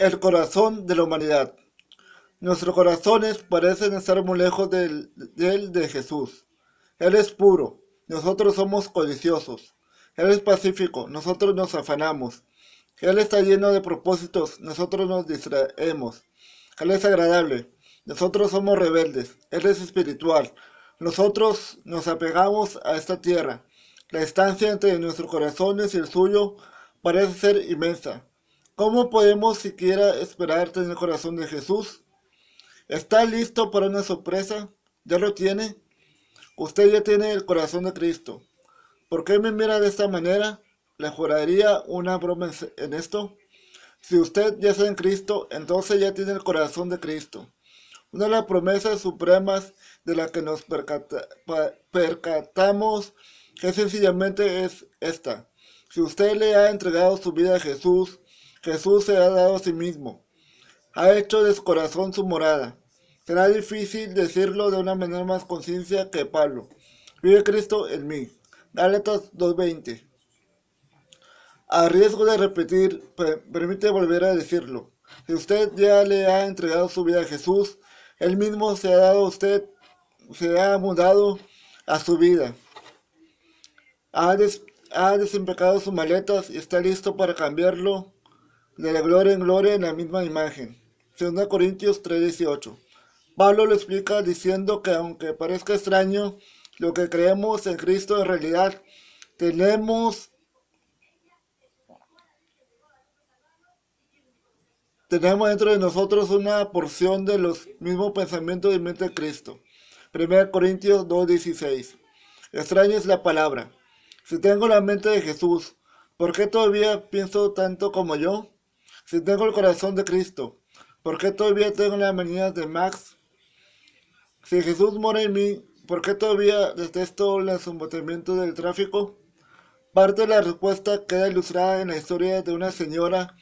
El corazón de la humanidad. Nuestros corazones parecen estar muy lejos del, del de Jesús. Él es puro, nosotros somos codiciosos. Él es pacífico, nosotros nos afanamos. Él está lleno de propósitos, nosotros nos distraemos. Él es agradable, nosotros somos rebeldes. Él es espiritual, nosotros nos apegamos a esta tierra. La distancia entre nuestros corazones y el suyo parece ser inmensa. ¿Cómo podemos siquiera esperar tener el corazón de Jesús? ¿Está listo para una sorpresa? ¿Ya lo tiene? Usted ya tiene el corazón de Cristo. ¿Por qué me mira de esta manera? ¿Le juraría una broma en esto? Si usted ya está en Cristo, entonces ya tiene el corazón de Cristo. Una de las promesas supremas de la que nos percatamos que sencillamente es esta. Si usted le ha entregado su vida a Jesús, Jesús se ha dado a sí mismo. Ha hecho de su corazón su morada. Será difícil decirlo de una manera más conciencia que Pablo. Vive Cristo en mí. Gálatas 2.20. A riesgo de repetir, permite volver a decirlo. Si usted ya le ha entregado su vida a Jesús, Él mismo se ha dado a usted, se ha mudado a su vida. Ha, des, ha sus maletas y está listo para cambiarlo de la gloria en gloria en la misma imagen. 2 Corintios 3:18. Pablo lo explica diciendo que aunque parezca extraño, lo que creemos en Cristo en realidad tenemos tenemos dentro de nosotros una porción de los mismos pensamientos de mente de Cristo. 1 Corintios 2:16. Extraña es la palabra. Si tengo la mente de Jesús, ¿por qué todavía pienso tanto como yo? Si tengo el corazón de Cristo, ¿por qué todavía tengo las manías de Max? Si Jesús mora en mí, ¿por qué todavía detesto el sometimiento del tráfico? Parte de la respuesta queda ilustrada en la historia de una señora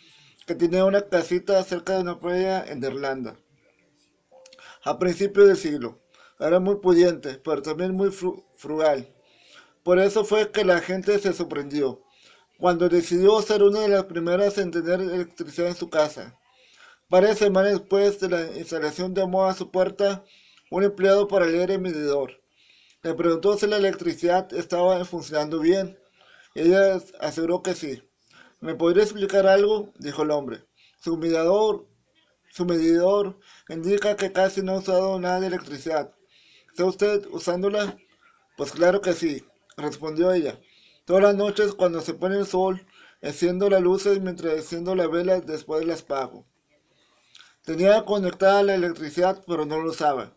que tenía una casita cerca de una playa en Irlanda. A principios del siglo. Era muy pudiente, pero también muy frugal. Por eso fue que la gente se sorprendió cuando decidió ser una de las primeras en tener electricidad en su casa. Varias semanas después de la instalación llamó a su puerta un empleado para leer el medidor. Le preguntó si la electricidad estaba funcionando bien. Ella aseguró que sí. ¿Me podría explicar algo? dijo el hombre. Su medidor, su medidor indica que casi no ha usado nada de electricidad. ¿Está usted usándola? Pues claro que sí, respondió ella. Todas las noches cuando se pone el sol, enciendo las luces mientras enciendo las velas después las apago. Tenía conectada la electricidad, pero no lo usaba.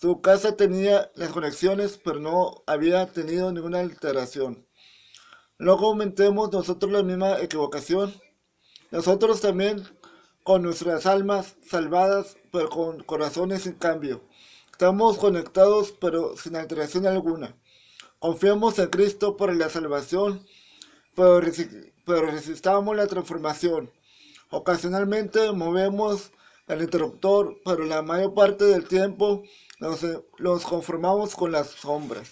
Su casa tenía las conexiones, pero no había tenido ninguna alteración. No comentemos nosotros la misma equivocación. Nosotros también, con nuestras almas salvadas, pero con corazones sin cambio. Estamos conectados, pero sin alteración alguna. Confiamos en Cristo para la salvación, pero, resistamos la transformación. Ocasionalmente movemos el interruptor, pero la mayor parte del tiempo nos, conformamos con las sombras.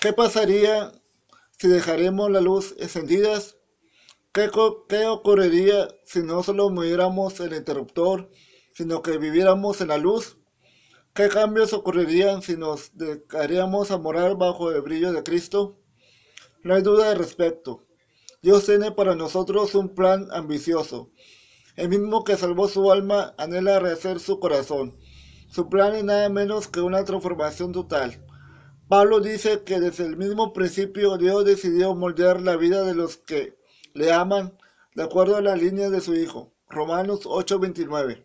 ¿Qué pasaría si dejaremos la luz encendidas? ¿Qué, ocurriría si no solo moviéramos el interruptor, sino que viviéramos en la luz? ¿Qué cambios ocurrirían si nos dedicaríamos a morar bajo el brillo de Cristo? No hay duda al respecto. Dios tiene para nosotros un plan ambicioso. El mismo que salvó su alma anhela rehacer su corazón. Su plan es nada menos que una transformación total. Pablo dice que desde el mismo principio Dios decidió moldear la vida de los que le aman de acuerdo a la línea de su Hijo. Romanos 8:29.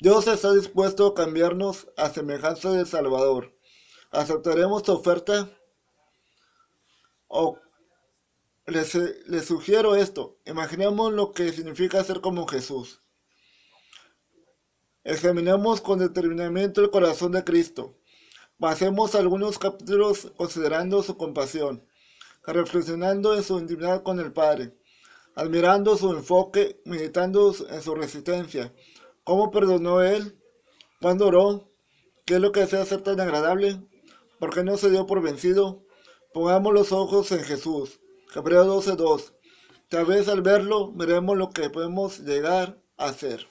Dios está dispuesto a cambiarnos a semejanza del Salvador. ¿Aceptaremos su oferta? O les, les sugiero esto. Imaginemos lo que significa ser como Jesús. Examinemos con determinamiento el corazón de Cristo. Pasemos algunos capítulos considerando su compasión reflexionando en su intimidad con el Padre, admirando su enfoque, meditando en su resistencia, cómo perdonó Él, cuándo oró, qué es lo que desea ser tan agradable, por qué no se dio por vencido, Pongamos los ojos en Jesús. Hebreos 12.2. Tal vez al verlo veremos lo que podemos llegar a hacer.